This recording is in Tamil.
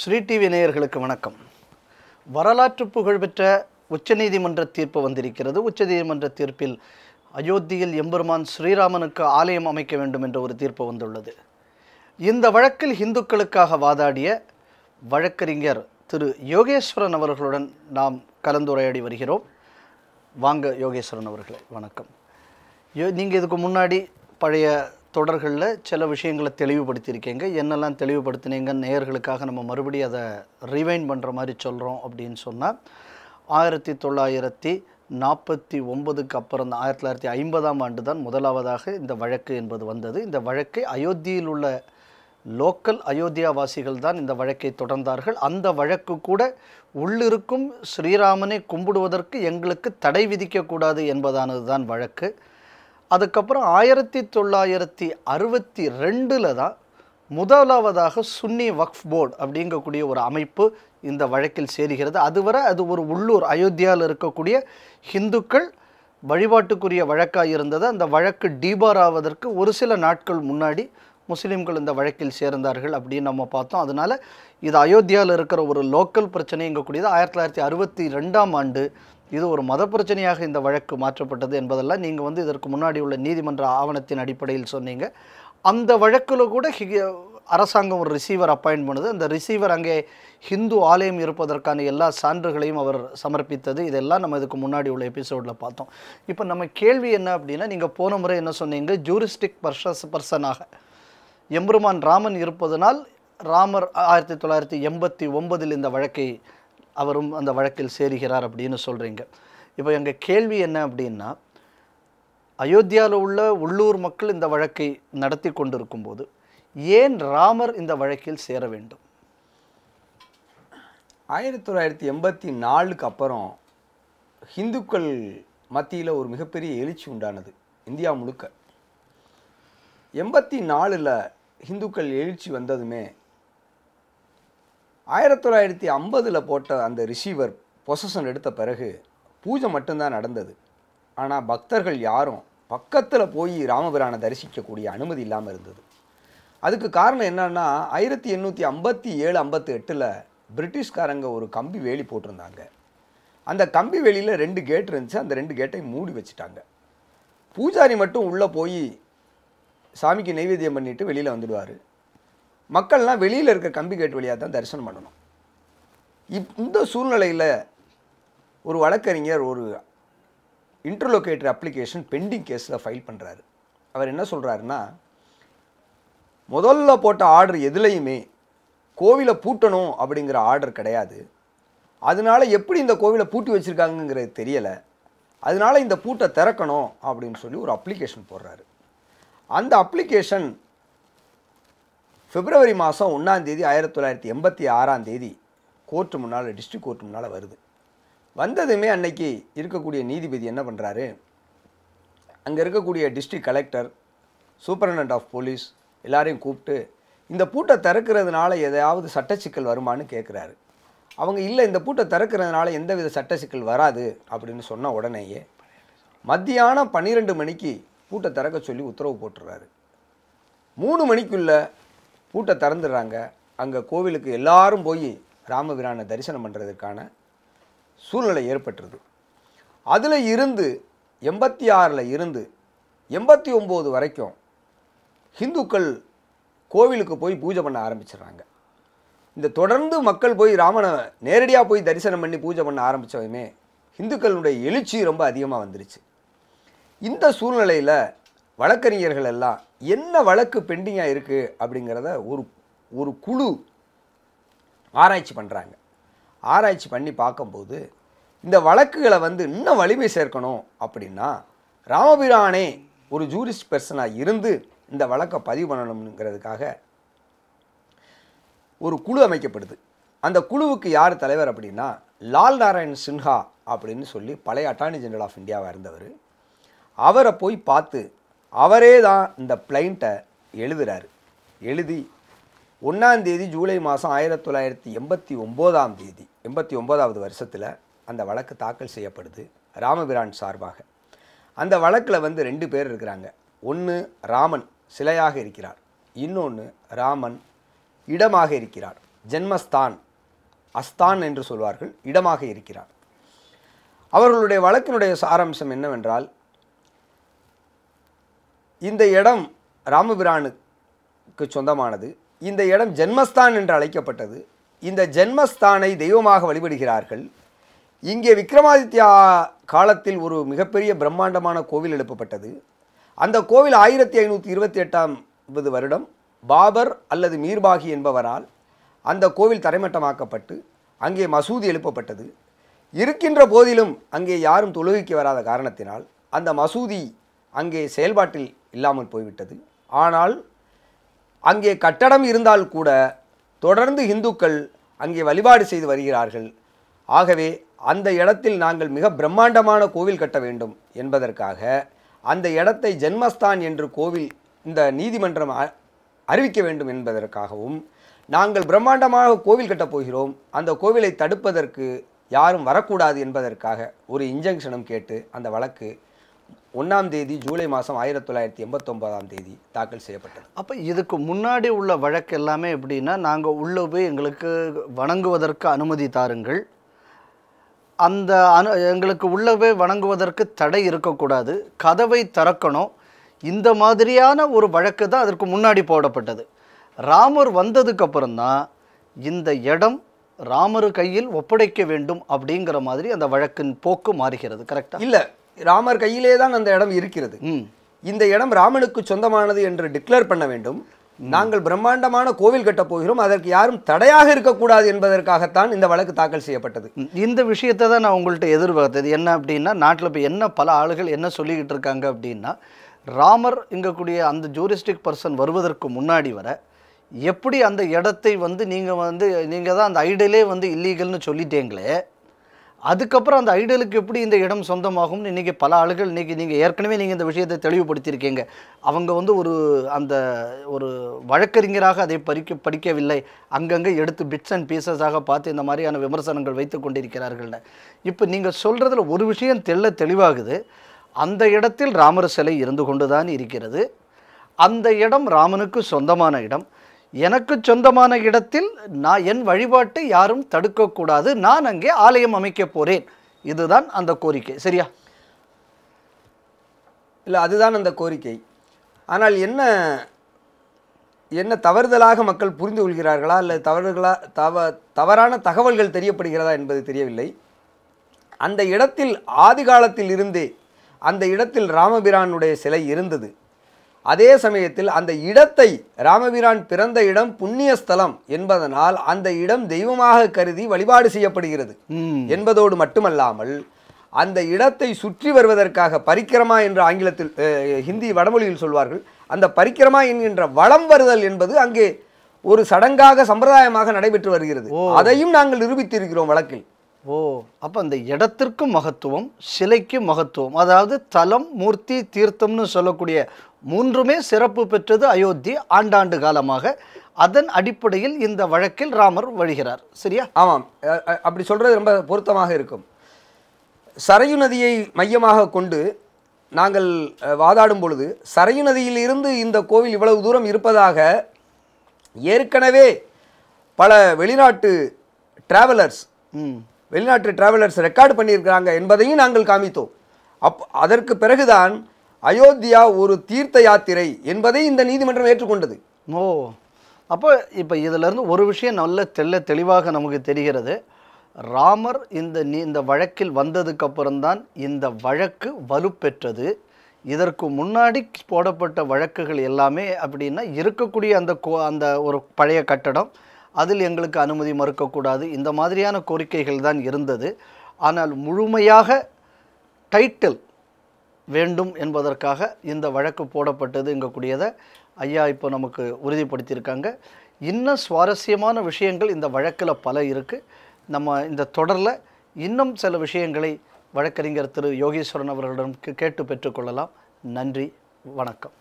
ஸ்ரீ டிவி நேயர்களுக்கு வணக்கம். வரலாற்று புகழ்பெற்ற உச்சநீதிமன்ற தீர்ப்பு வந்திருக்கிறது. உச்சநீதிமன்ற தீர்ப்பில் அயோத்தியில் எம்பெருமான் ஸ்ரீராமனுக்கு ஆலயம் அமைக்க வேண்டும் என்ற ஒரு தீர்ப்பு வந்துள்ளது. இந்த வழக்கில் இந்துக்களுக்காக வாதாடிய வழக்கறிஞர் திரு யோகேஸ்வரன் அவர்களுடன் நாம் கலந்துரையாடி வருகிறோம். வாங்க யோகேஸ்வரன் அவர்களே வணக்கம். யோ நீங்கள் இதுக்கு முன்னாடி பழைய தொடர்களில் சில விஷயங்களை தெளிவுபடுத்தியிருக்கீங்க. என்னெல்லாம் தெளிவுபடுத்தினீங்க? நேயர்களுக்காக நம்ம மறுபடியும் அதை ரிவைன் பண்ணுற மாதிரி சொல்கிறோம் அப்படின்னு சொன்னால் ஆயிரத்தி தொள்ளாயிரத்தி நாற்பத்தி ஒன்பதுக்கு அப்புறம் தான் ஆயிரத்தி தொள்ளாயிரத்தி ஐம்பதாம் ஆண்டு தான் முதலாவதாக இந்த வழக்கு என்பது வந்தது. இந்த வழக்கை அயோத்தியில் உள்ள லோக்கல் அயோத்தியாவாசிகள் தான் இந்த வழக்கை தொடர்ந்தார்கள். அந்த வழக்கு கூட உள்ளிருக்கும் ஸ்ரீராமனை கும்பிடுவதற்கு எங்களுக்கு தடை விதிக்கக்கூடாது என்பதானது தான் வழக்கு. அதுக்கப்புறம் ஆயிரத்தி தொள்ளாயிரத்தி அறுபத்தி ரெண்டில் தான் முதலாவதாக சுன்னி வக்ஃப் போர்டு அப்படிங்கக்கூடிய ஒரு அமைப்பு இந்த வழக்கில் சேருகிறது. அதுவரை அது ஒரு உள்ளூர் அயோத்தியாவில் இருக்கக்கூடிய ஹிந்துக்கள் வழிபாட்டுக்குரிய வழக்காக இருந்தது. அந்த வழக்கு டீபார் ஆவதற்கு ஒரு சில நாட்கள் முன்னாடி முஸ்லீம்கள் இந்த வழக்கில் சேர்ந்தார்கள் அப்படின்னு நம்ம பார்த்தோம். அதனால் இது அயோத்தியாவில் இருக்கிற ஒரு லோக்கல் பிரச்சனைங்கக்கூடியது. ஆயிரத்தி தொள்ளாயிரத்தி அறுபத்தி ரெண்டாம் ஆண்டு இது ஒரு மத பிரச்சனையாக இந்த வழக்கு மாற்றப்பட்டது என்பதெல்லாம் நீங்கள் வந்து இதற்கு முன்னாடி உள்ள நீதிமன்ற ஆவணத்தின் அடிப்படையில் சொன்னீங்க. அந்த வழக்கில் கூட ஹி- அரசாங்கம் ஒரு ரிசீவர் அப்பாயின்ட் பண்ணுது. அந்த ரிசீவர் அங்கே ஹிந்து ஆலயம் இருப்பதற்கான எல்லா சான்றுகளையும் அவர் சமர்ப்பித்தது. இதெல்லாம் நம்ம இதுக்கு முன்னாடி உள்ள எபிசோடில் பார்த்தோம். இப்போ நம்ம கேள்வி என்ன அப்படின்னா நீங்கள் போன முறை என்ன சொன்னீங்க? ஜூரிஸ்டிக் பர்ஷஸ் பர்சனாக எம்பெருமான் ராமன் இருப்பதனால் ராமர் ஆயிரத்தி தொள்ளாயிரத்தி எண்பத்தி ஒன்பதில் இந்த வழக்கை அவரும் அந்த வழக்கில் சேருகிறார் அப்படின்னு சொல்கிறீங்க இப்போ எங்கள் கேள்வி என்ன அப்படின்னா அயோத்தியாவில் உள்ள உள்ளூர் மக்கள் இந்த வழக்கை நடத்தி கொண்டிருக்கும்போது ஏன் ராமர் இந்த வழக்கில் சேர வேண்டும்? ஆயிரத்தி தொள்ளாயிரத்தி எண்பத்தி நாலுக்கு அப்புறம் ஹிந்துக்கள் மத்தியில் ஒரு மிகப்பெரிய எழுச்சி உண்டானது இந்தியா முழுக்க. எண்பத்தி நாலில் ஹிந்துக்கள் எழுச்சி வந்ததுமே ஆயிரத்தி தொள்ளாயிரத்தி ஐம்பதில் போட்ட அந்த ரிசீவர் பொசஷன் எடுத்த பிறகு பூஜை மட்டும்தான் நடந்தது. ஆனால் பக்தர்கள் யாரும் பக்கத்தில் போய் ராமபிரானை தரிசிக்கக்கூடிய அனுமதி இல்லாமல் இருந்தது. அதுக்கு காரணம் என்னன்னா ஆயிரத்தி எண்ணூற்றி ஐம்பத்தி ஏழு ஐம்பத்தி எட்டில் பிரிட்டிஷ்காரங்க ஒரு கம்பி வேலி போட்டிருந்தாங்க. அந்த கம்பி வேலியில் ரெண்டு கேட் இருந்துச்சு. அந்த ரெண்டு கேட்டை மூடி வச்சுட்டாங்க. பூஜாரி மட்டும் உள்ளே போய் சாமிக்கு நைவேத்தியம் பண்ணிவிட்டு வெளியில் வந்துடுவார். மக்கள்லாம் வெளியில் இருக்க கம்பி கேட் வழியாக தான் தரிசனம் பண்ணணும். இப் இந்த சூழ்நிலையில் ஒரு வழக்கறிஞர் ஒரு இன்டர்லோகேட்டர் அப்ளிகேஷன் பெண்டிங் கேஸில் ஃபைல் பண்ணுறாரு அவர் என்ன சொல்கிறாருன்னா முதல்ல போட்ட ஆர்டர் எதுலேயுமே கோவிலை பூட்டணும் அப்படிங்கிற ஆர்டர் கிடையாது. அதனால எப்படி இந்த கோவிலை பூட்டி வச்சுருக்காங்கங்கிறது தெரியலை. அதனால இந்த பூட்டை திறக்கணும் அப்படின்னு சொல்லி ஒரு அப்ளிகேஷன் போடுறாரு. அந்த அப்ளிகேஷன் பிப்ரவரி மாதம் ஒன்றாந்தேதி ஆயிரத்தி தொள்ளாயிரத்தி எண்பத்தி ஆறாம் தேதி கோர்ட்டு முன்னால் டிஸ்ட்ரிக்ட் கோர்ட் முன்னால் வருது. வந்ததுமே அன்னைக்கு இருக்கக்கூடிய நீதிபதி என்ன பண்ணுறாரு அங்கே இருக்கக்கூடிய district collector superintendent of police எல்லாரையும் கூப்பிட்டு இந்த பூட்டை திறக்கிறதுனால எதையாவது சட்ட சிக்கல் வருமான்னு கேட்குறாரு அவங்க இல்லை இந்த பூட்டை திறக்கிறதுனால எந்தவித சட்ட சிக்கல் வராது அப்படின்னு சொன்ன உடனேயே மத்தியானம் பன்னிரெண்டு மணிக்கு பூட்டை திறக்க சொல்லி உத்தரவு போட்டுறாரு. மூணு மணிக்குள்ளே பூட்டை திறந்துடுறாங்க. அங்கே கோவிலுக்கு எல்லாரும் போய் ராமபிரானை தரிசனம் பண்ணுறதுக்கான சூழ்நிலை ஏற்பட்டுருது. அதில் இருந்து எண்பத்தி ஆறில் இருந்து எண்பத்தி ஒம்பது வரைக்கும் ஹிந்துக்கள் கோவிலுக்கு போய் பூஜை பண்ண ஆரம்பிச்சிடுறாங்க. இந்த தொடர்ந்து மக்கள் போய் ராமனை நேரடியாக போய் தரிசனம் பண்ணி பூஜை பண்ண ஆரம்பித்தவமே ஹிந்துக்களுடைய எழுச்சி ரொம்ப அதிகமாக வந்துருச்சு. இந்த சூழ்நிலையில் வழக்கறிஞர்கள் எல்லாம் என்ன வழக்கு பெண்டிங்காக இருக்குது அப்படிங்கிறத ஒரு ஒரு குழு ஆராய்ச்சி பண்ணுறாங்க ஆராய்ச்சி பண்ணி பார்க்கும்போது இந்த வழக்குகளை வந்து இன்னும் வலிமை சேர்க்கணும் அப்படின்னா ராமபிரானே ஒரு ஜூரிஸ்ட் பர்சனாக இருந்து இந்த வழக்கை பதிவு பண்ணணுங்கிறதுக்காக ஒரு குழு அமைக்கப்படுது. அந்த குழுவுக்கு யார் தலைவர் அப்படின்னா லால் நாராயண் சின்ஹா அப்படின்னு சொல்லி பழைய அட்டார்னி ஜெனரல் ஆஃப் இந்தியாவாக இருந்தவர். அவரை போய் பார்த்து அவரே தான் இந்த பிளைண்ட்டை எழுதுறாரு. எழுதி ஒன்றாந்தேதி ஜூலை மாதம் ஆயிரத்தி தொள்ளாயிரத்தி எண்பத்தி ஒம்போதாம் தேதி எண்பத்தி ஒம்போதாவது வருஷத்தில் அந்த வழக்கு தாக்கல் செய்யப்படுது ராமபிரான் சார்பாக. அந்த வழக்கில் வந்து ரெண்டு பேர் இருக்கிறாங்க. ஒன்று ராமன் சிலையாக இருக்கிறார். இன்னொன்று ராமன் இடமாக இருக்கிறார். ஜென்மஸ்தான் அஸ்தான் என்று சொல்வார்கள் இடமாக இருக்கிறார். அவர்களுடைய வழக்கினுடைய சாராம்சம் என்னவென்றால் இந்த இடம் ராமபிரானுக்கு சொந்தமானது. இந்த இடம் ஜென்மஸ்தான் என்று அழைக்கப்பட்டது. இந்த ஜென்மஸ்தானை தெய்வமாக வழிபடுகிறார்கள். இங்கே விக்ரமாதித்யா காலத்தில் ஒரு மிகப்பெரிய பிரம்மாண்டமான கோவில் எழுப்பப்பட்டது. அந்த கோவில் ஆயிரத்தி ஐநூற்றி இருபத்தி எட்டாம் வருடம் பாபர் அல்லது மீர்பாகி என்பவரால் அந்த கோவில் தரைமட்டமாக்கப்பட்டு அங்கே மசூதி எழுப்பப்பட்டது. இருக்கின்ற போதிலும் அங்கே யாரும் தொழுகைக்கு வராத காரணத்தினால் அந்த மசூதி அங்கே செயல்பாட்டில் இல்லாமல் போய்விட்டது. ஆனால் அங்கே கட்டடம் இருந்தால் கூட தொடர்ந்து இந்துக்கள் அங்கே வழிபாடு செய்து வருகிறார்கள். ஆகவே அந்த இடத்தில் நாங்கள் மிக பிரம்மாண்டமான கோவில் கட்ட வேண்டும் என்பதற்காக அந்த இடத்தை ஜென்மஸ்தான் என்று கோவில் இந்த நீதிமன்றம் அ- அறிவிக்க வேண்டும் என்பதற்காகவும் நாங்கள் பிரம்மாண்டமாக கோவில் கட்டப் போகிறோம். அந்த கோவிலை தடுப்பதற்கு யாரும் வரக்கூடாது என்பதற்காக ஒரு இன்ஜங்ஷனும் கேட்டு அந்த வழக்கு ஒன்றாம் தேதி ஜூலை மாதம் ஆயிரத்தி தொள்ளாயிரத்தி எண்பத்தொன்பதாம் தேதி தாக்கல் செய்யப்பட்டது. அப்போ இதுக்கு முன்னாடி உள்ள வழக்கு எல்லாமே எப்படின்னா நாங்கள் உள்ளே போய் எங்களுக்கு வணங்குவதற்கு அனுமதி தாருங்கள். அந்த அனு எங்களுக்கு உள்ளே போய் வணங்குவதற்கு தடை இருக்கக்கூடாது. கதவை திறக்கணும். இந்த மாதிரியான ஒரு வழக்கு தான் அதற்கு முன்னாடி போடப்பட்டது. ராமர் வந்ததுக்கு அப்புறம்தான் இந்த இடம் ராமர் கையில் ஒப்படைக்க வேண்டும் அப்படிங்கிற மாதிரி அந்த வழக்கின் போக்கு மாறுகிறது. கரெக்டா இல்ல ராமர் கையிலே தான் அந்த இடம் இருக்கிறது. இந்த இடம் ராமனுக்கு சொந்தமானது என்று டிக்ளேர் பண்ண வேண்டும். நாங்கள் பிரம்மாண்டமான கோவில் கட்டப் போகிறோம். அதற்கு யாரும் தடையாக இருக்கக்கூடாது என்பதற்காகத்தான் இந்த வழக்கு தாக்கல் செய்யப்பட்டது. இந்த விஷயத்தை தான் நான் உங்கள்கிட்ட எதிர்பார்த்தது. என்ன அப்படின்னா நாட்டில் இப்போ என்ன பல ஆளுகள் என்ன சொல்லிக்கிட்டு இருக்காங்க அப்படின்னா ராமர் இங்கக்கூடிய அந்த ஜூரிஸ்டிக் பர்சன் வருவதற்கு முன்னாடி வர எப்படி அந்த இடத்தை வந்து நீங்கள் வந்து நீங்கள் தான் அந்த ஐடலே வந்து இல்லீகல்னு சொல்லிட்டீங்களே அதுக்கப்புறம் அந்த ஐடலுக்கு எப்படி இந்த இடம் சொந்தமாகும்னு இன்றைக்கி பல ஆளுகள் இன்றைக்கி நீங்கள் ஏற்கனவே நீங்கள் இந்த விஷயத்தை தெளிவுபடுத்தியிருக்கீங்க. அவங்க வந்து ஒரு அந்த ஒரு வழக்கறிஞராக அதை பறிக்க படிக்கவில்லை. அங்கங்கே எடுத்து பிட்ஸ் அண்ட் பீசஸாக பார்த்து இந்த மாதிரியான விமர்சனங்கள் வைத்து கொண்டிருக்கிறார்கள்னு. இப்போ நீங்கள் சொல்கிறதுல ஒரு விஷயம் தெள்ள தெளிவாகுது. அந்த இடத்தில் ராமர் சிலை இருந்து கொண்டு தான் இருக்கிறது. அந்த இடம் ராமனுக்கு சொந்தமான இடம். எனக்கு சொந்தமான இடத்தில் நான் என் வழிபாட்டை யாரும் தடுக்கக்கூடாது. நான் அங்கே ஆலயம் அமைக்க போகிறேன் இதுதான் அந்த கோரிக்கை. சரியா? இல்லை அதுதான் அந்த கோரிக்கை. ஆனால் என்ன என்ன தவறுதலாக மக்கள் புரிந்து கொள்கிறார்களா? இல்லை தவறுகளா தவ தவறான தகவல்கள் தெரியப்படுகிறதா என்பது தெரியவில்லை. அந்த இடத்தில் ஆதி காலத்தில் இருந்தே அந்த இடத்தில் ராமபிரானுடைய சிலை இருந்தது. அதே சமயத்தில் அந்த இடத்தை ராமபிரான் பிறந்த இடம் புண்ணிய ஸ்தலம் என்பதனால் அந்த இடம் தெய்வமாக கருதி வழிபாடு செய்யப்படுகிறது. என்பதோடு மட்டுமல்லாமல் அந்த இடத்தை சுற்றி வருவதற்காக பரிக்கிரமா என்று ஆங்கிலத்தில் ஹிந்தி வடமொழியில் சொல்வார்கள். அந்த பரிக்கிரமா என்கின்ற வலம் வருதல் என்பது அங்கே ஒரு சடங்காக சம்பிரதாயமாக நடைபெற்று வருகிறது. அதையும் நாங்கள் நிரூபித்திருக்கிறோம் வழக்கில். ஓ அப்போ அந்த இடத்திற்கு மகத்துவம் சிலைக்கு மகத்துவம். அதாவது தலம் மூர்த்தி தீர்த்தம்னு சொல்லக்கூடிய மூன்றுமே சிறப்பு பெற்றது அயோத்தி ஆண்டாண்டு காலமாக. அதன் அடிப்படையில் இந்த வழக்கில் ராமர் வழிகிறார். சரியா? ஆமாம். அப்படி சொல்றது ரொம்ப பொருத்தமாக இருக்கும். சரையு நதியை மையமாக கொண்டு நாங்கள் வாதாடும் பொழுது சரையு நதியில் இருந்து இந்த கோவில் இவ்வளவு தூரம் இருப்பதாக ஏற்கனவே பல வெளிநாட்டு டிராவலர்ஸ் ம். வெளிநாட்டு டிராவலர்ஸ் ரெக்கார்டு பண்ணியிருக்கிறாங்க என்பதையும் நாங்கள் காமித்தோம். அப் அதற்கு பிறகுதான் அயோத்தியா ஒரு தீர்த்த யாத்திரை என்பதை இந்த நீதிமன்றம் ஏற்றுக்கொண்டது. ஓ அப்போ இப்போ இதிலிருந்து ஒரு விஷயம் நல்ல தெல்ல தெளிவாக நமக்கு தெரிகிறது. ராமர் இந்த நீ இந்த வழக்கில் வந்ததுக்கப்புறம்தான் இந்த வழக்கு வலுப்பெற்றது. இதற்கு முன்னாடி போடப்பட்ட வழக்குகள் எல்லாமே அப்படின்னா இருக்கக்கூடிய அந்த கோ அந்த ஒரு பழைய கட்டடம் அதில் எங்களுக்கு அனுமதி மறுக்கக்கூடாது. இந்த மாதிரியான கோரிக்கைகள் தான் இருந்தது. ஆனால் முழுமையாக டைட்டில் வேண்டும் என்பதற்காக இந்த வழக்கு போடப்பட்டது இங்கக்கூடியதை ஐயா இப்போ நமக்கு உறுதிப்படுத்தியிருக்காங்க. இன்னும் சுவாரஸ்யமான விஷயங்கள் இந்த வழக்கில் பல இருக்குது நம்ம இந்த தொடரில் இன்னும் சில விஷயங்களை வழக்கறிஞர் திரு யோகீஸ்வரன் அவர்களிடம் கேட்டு பெற்றுக்கொள்ளலாம் நன்றி வணக்கம்.